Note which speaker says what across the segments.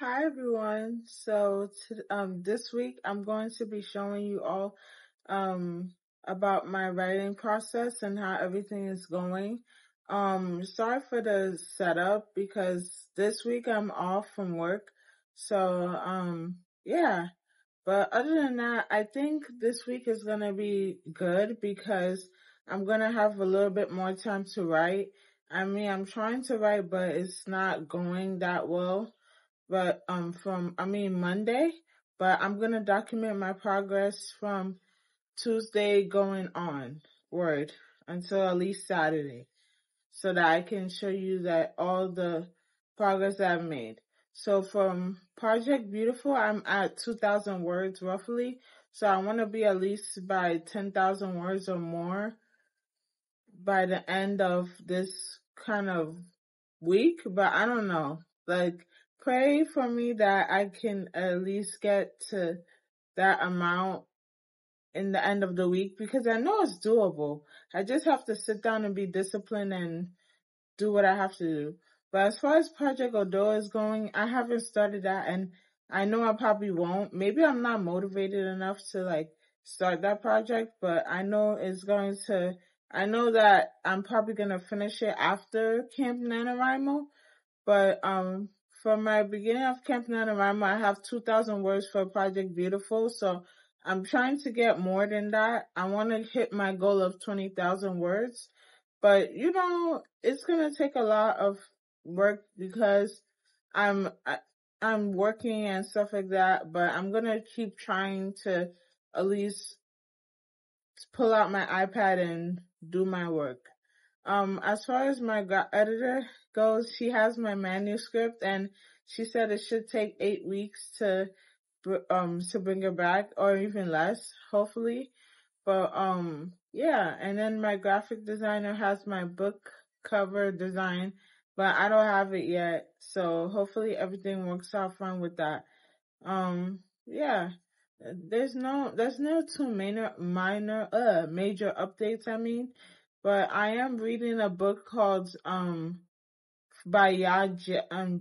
Speaker 1: Hi everyone. So to, um, this week I'm going to be showing you all um, about my writing process and how everything is going. Um, sorry for the setup because this week I'm off from work. So um, yeah. But other than that, I think this week is gonna be good because I'm gonna have a little bit more time to write. I mean, I'm trying to write, but it's not going that well but um from I mean Monday, but I'm gonna document my progress from Tuesday going on word until at least Saturday so that I can show you that all the progress I've made. So from Project Beautiful, I'm at 2,000 words roughly. So I want to be at least by 10,000 words or more by the end of this kind of week, but I don't know. Like pray for me that I can at least get to that amount in the end of the week because I know it's doable. I just have to sit down and be disciplined and do what I have to do. But as far as Project Odoa is going, I haven't started that and I know I probably won't. Maybe I'm not motivated enough to like start that project, but I know it's going to, I know that I'm probably going to finish it after Camp NaNoWriMo, but um for my beginning of Camp NaNoWriMo, I have 2,000 words for Project Beautiful. So I'm trying to get more than that. I want to hit my goal of 20,000 words. But you know, it's going to take a lot of work because I'm, I, I'm working and stuff like that, but I'm going to keep trying to at least pull out my iPad and do my work. Um, as far as my editor goes, she has my manuscript and she said it should take eight weeks to, um, to bring it back or even less, hopefully. But, um, yeah. And then my graphic designer has my book cover design, but I don't have it yet. So hopefully everything works out fine with that. Um, yeah. There's no, there's no two minor, minor, uh, major updates. I mean, but I am reading a book called um by Yaa um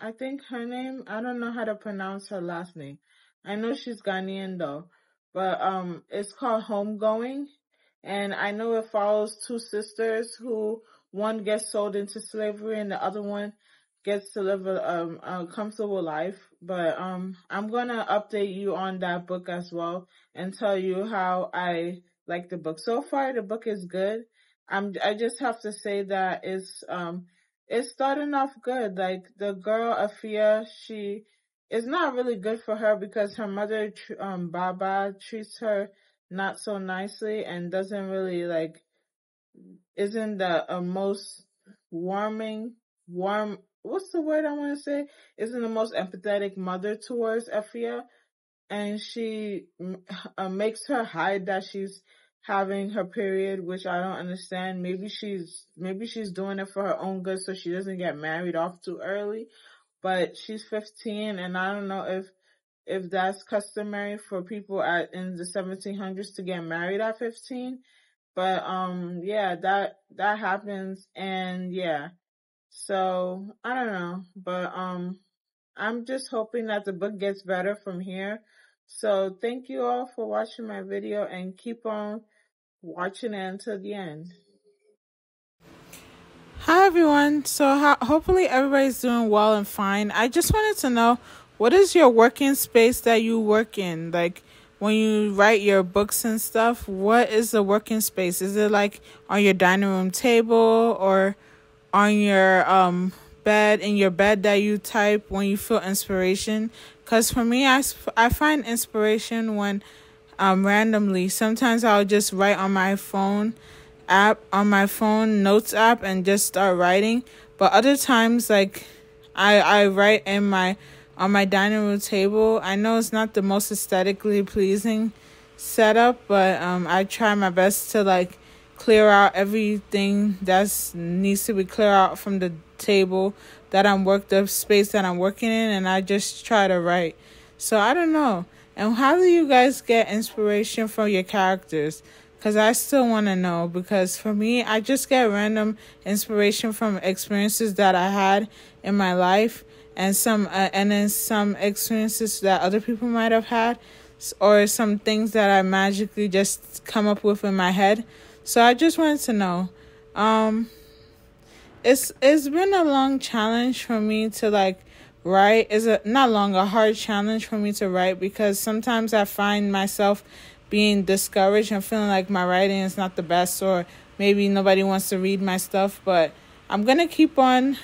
Speaker 1: I think her name. I don't know how to pronounce her last name. I know she's Ghanaian though, but um it's called Homegoing, and I know it follows two sisters who one gets sold into slavery and the other one gets to live a, um, a comfortable life. But um I'm gonna update you on that book as well and tell you how I like the book. So far, the book is good. I'm, I just have to say that it's, um, it's starting off good. Like the girl, Afia, she, is not really good for her because her mother, um, Baaba treats her not so nicely and doesn't really like, isn't the uh, most warming, warm, what's the word I want to say? Isn't the most empathetic mother towards Afia. And she uh, makes her hide that she's having her period, which I don't understand. Maybe she's, maybe she's doing it for her own good so she doesn't get married off too early. But she's 15 and I don't know if, if that's customary for people at, in the 1700s to get married at 15. But, um, yeah, that, that happens and yeah. So, I don't know, but, um, I'm just hoping that the book gets better from here. So thank you all for watching my video and keep on watching it until the end.
Speaker 2: Hi everyone. So ho- hopefully everybody's doing well and fine. I just wanted to know what is your working space that you work in? Like when you write your books and stuff, what is the working space? Is it like on your dining room table or on your um bed in your bed that you type when you feel inspiration? Cuz for me I I find inspiration when um, randomly. Sometimes I'll just write on my phone app, on my phone notes app, and just start writing. But other times, like I I write in my on my dining room table. I know it's not the most aesthetically pleasing setup, but um, I try my best to like clear out everything that needs to be clear out from the table that I'm work the space that I'm working in, and I just try to write. So I don't know. And how do you guys get inspiration from your characters? Because I still want to know. Because for me, I just get random inspiration from experiences that I had in my life. and some uh, and then some experiences that other people might have had or some things that I magically just come up with in my head. So I just wanted to know um it's it's been a long challenge for me to like write. Is a not long a hard challenge for me to write because sometimes I find myself being discouraged and feeling like my writing is not the best or maybe nobody wants to read my stuff. But I'm going to keep on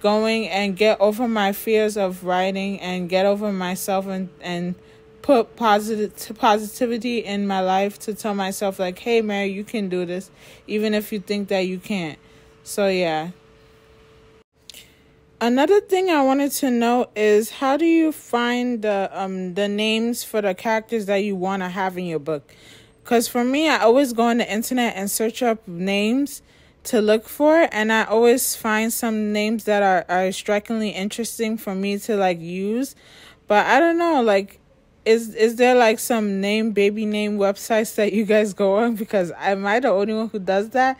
Speaker 2: going and get over my fears of writing and get over myself and and put positive positivity in my life to tell myself like hey mary you can do this even if you think that you can't so yeah. Another thing i wanted to know is how do you find the um the names for the characters that you want to have in your book? Because for me i always go on the internet and search up names to look for and i always find some names that are, are strikingly interesting for me to like use. But i don't know like is is there like some name baby name websites that you guys go on? Because am i the only one who does that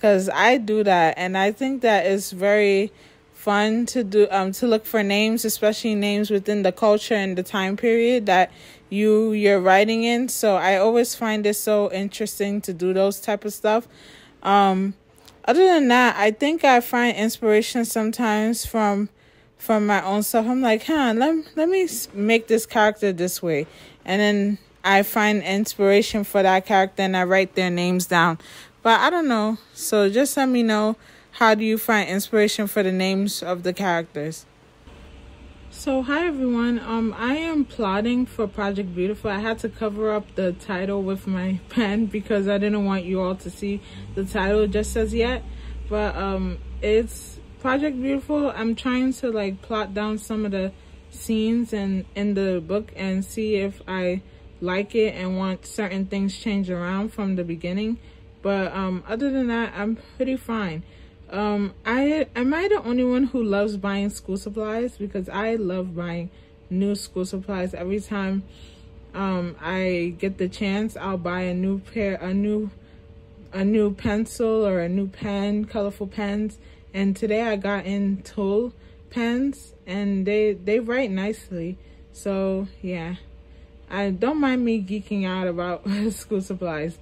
Speaker 2: because i do that and i think that it's very fun to do um to look for names especially names within the culture and the time period that you you're writing in so i always find it so interesting to do those type of stuff um other than that i think i find inspiration sometimes from from my own self. I'm like, huh, let, let me make this character this way. And then I find inspiration for that character and I write their names down. But I don't know. So just let me know how do you find inspiration for the names of the characters. So hi everyone. Um I am plotting for Project Beautiful. I had to cover up the title with my pen because I didn't want you all to see the title just as yet. But um it's Project Beautiful, I'm trying to like plot down some of the scenes and in the book and see if I like it and want certain things changed around from the beginning. But um, other than that, I'm pretty fine. Um, I am I the only one who loves buying school supplies? Because I love buying new school supplies. Every time um, I get the chance. I'll buy a new pair, a new a new pencil or a new pen, colorful pens. And today I got in TUL pens and they they write nicely. So yeah. I don't mind me geeking out about school supplies.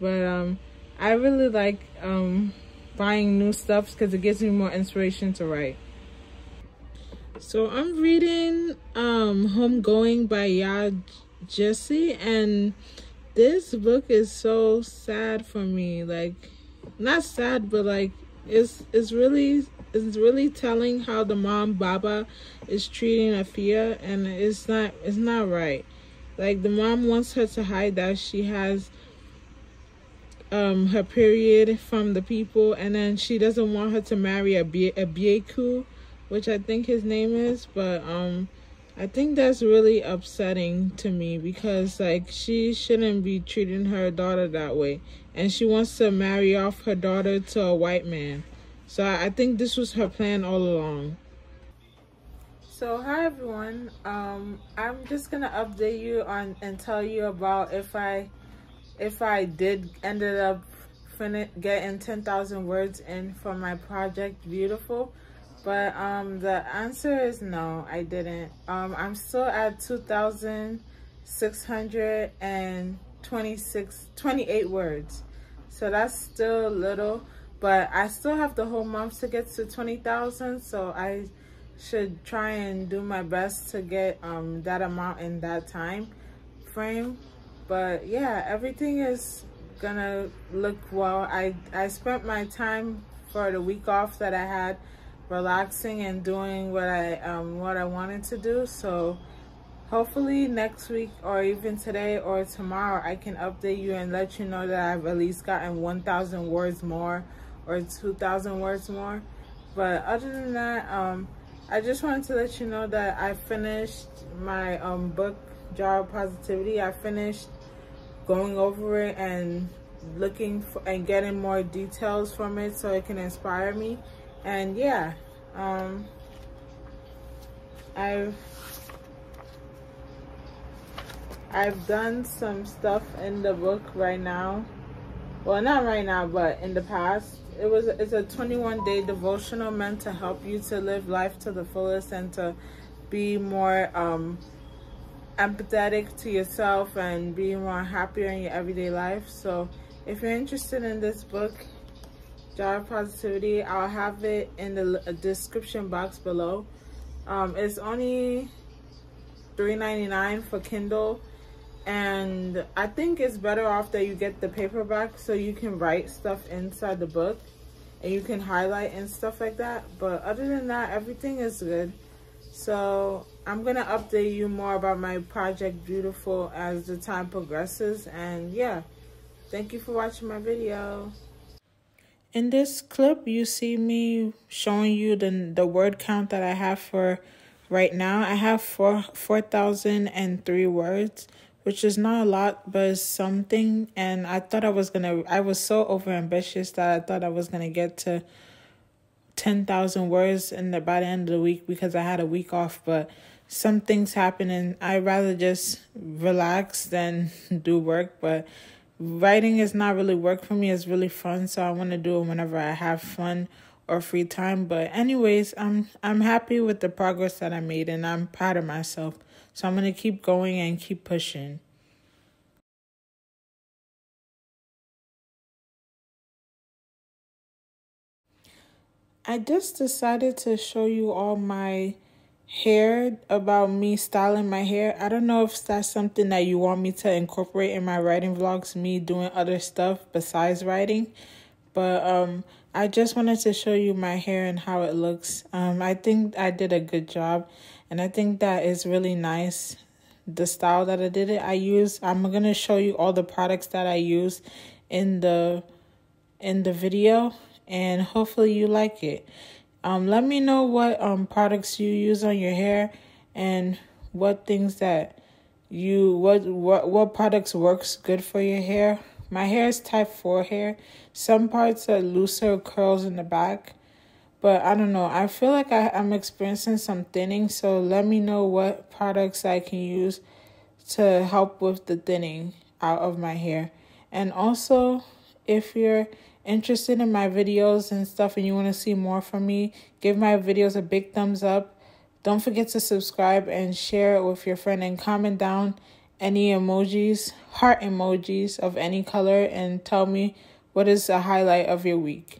Speaker 2: But um I really like um buying new stuff because it gives me more inspiration to write so I'm reading um Homegoing by Yaa Gyasi and this book is so sad for me like not sad but like it's it's really it's really telling how the mom Baaba is treating Afia and it's not it's not right. Like the mom wants her to hide that she has um her period from the people and then she doesn't want her to marry a, Bie- a Bieku, which I think his name is, but um I think that's really upsetting to me because like she shouldn't be treating her daughter that way and she wants to marry off her daughter to a white man. So I think this was her plan all along.
Speaker 1: So hi everyone. Um I'm just to update you on and tell you about if I if I did ended up getting 10,000 words in for my project Beautiful. But um the answer is no, I didn't. Um I'm still at 2,626 28 words. So that's still little, but I still have the whole month to get to 20,000. So I should try and do my best to get um, that amount in that time frame. But yeah, everything is gonna look well. I, I spent my time for the week off that I had relaxing and doing what I um, what I wanted to do. So hopefully next week or even today or tomorrow I can update you and let you know that I've at least gotten 1,000 words more or 2,000 words more. But other than that, um, I just wanted to let you know that I finished my um, book, Jar of Positivity. I finished going over it and looking for and getting more details from it so it can inspire me. And yeah, um, I've I've done some stuff in the book right now well, not right now, but in the past, it was it's a 21 day devotional meant to help you to live life to the fullest and to be more um, empathetic to yourself and be more happier in your everyday life. So if you're interested in this book, Jar of Positivity, I'll have it in the description box below. Um, it's only $3.99 for Kindle and I think it's better off that you get the paperback so you can write stuff inside the book and you can highlight and stuff like that. But other than that, everything is good. So I'm going to update you more about my project Beautiful as the time progresses. And yeah, thank you for watching my video.
Speaker 2: In this clip, you see me showing you the, the word count that I have for right now. I have four 4,003 words which is not a lot, but something. And I thought I was gonna, I was so over ambitious that I thought I was gonna get to 10,000 words in the, by the end of the week because I had a week off. But some things happen, and I'd rather just relax than do work. But writing is not really work for me, it's really fun. So I want to do it whenever I have fun or free time. But anyways, I'm I'm happy with the progress that I made and I'm proud of myself. So I'm going to keep going and keep pushing. I just decided to show you all my hair about me styling my hair. I don't know if that's something that you want me to incorporate in my writing vlogs, me doing other stuff besides writing. But um I just wanted to show you my hair and how it looks. Um I think I did a good job and I think that is really nice. The style that I did it, I use. I'm gonna show you all the products that I use in the in the video, and hopefully you like it. Um, let me know what um products you use on your hair, and what things that you what what what products works good for your hair. My hair is type four hair. Some parts are looser curls in the back but I don't know. I feel like I, I'm experiencing some thinning, so let me know what products I can use to help with the thinning out of my hair. And also, if you're interested in my videos and stuff and you want to see more from me, give my videos a big thumbs up. Don't forget to subscribe and share it with your friend and comment down any emojis, heart emojis of any color, and tell me what is the highlight of your week.